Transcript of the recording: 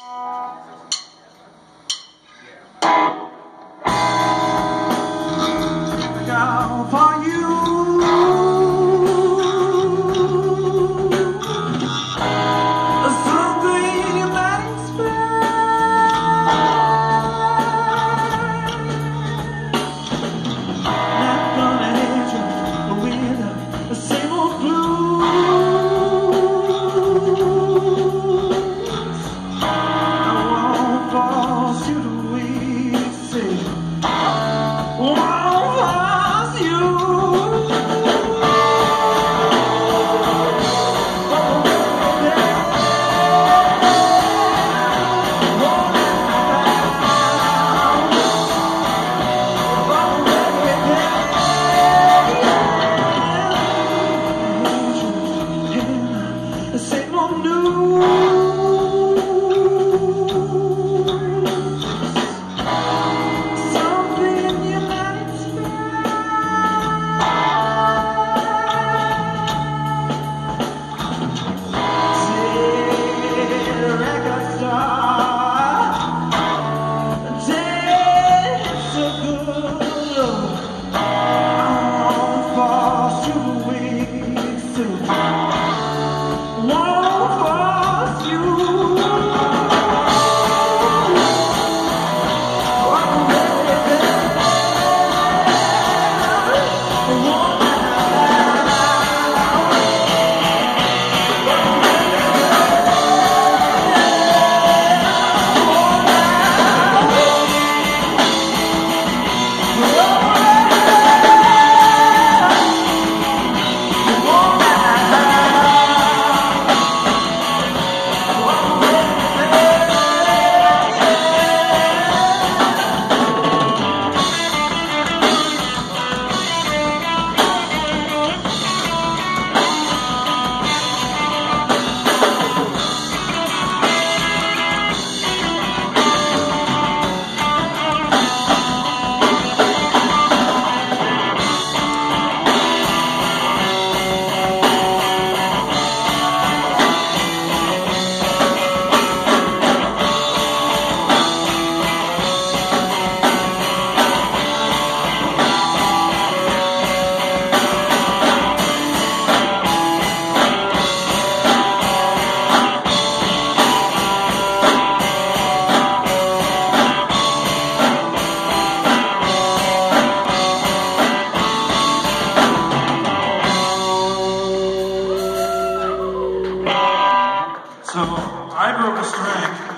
Bye. new So I broke a string.